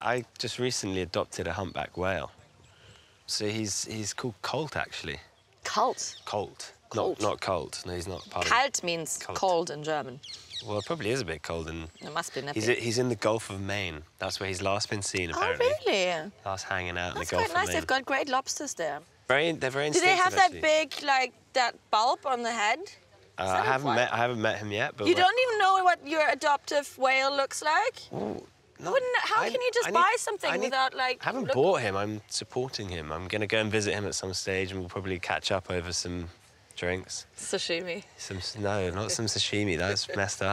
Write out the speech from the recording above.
I just recently adopted a humpback whale. So he's he's called Colt actually. Cult. Colt. Colt. Not not Colt. No, he's not part Kalt means Kalt. cold in German. Well, it probably is a bit cold and It must be nippy. he's he's in the Gulf of Maine. That's where he's last been seen apparently. oh, apparently. really? Last hanging out in the Gulf quite nice. of Maine. They've got great lobsters there. very they're very Do they have that big, like, that bulb on the head? Uh, I haven't met I haven't met him yet, but You we're- don't even know what your adoptive whale looks like? Ooh, no, Wouldn't- how I- can you just I buy something need- without, like, I haven't bought him. I'm supporting him. I'm gonna go and visit him at some stage, and we'll probably catch up over some drinks. Sashimi. Some no, not some sashimi. That's messed up.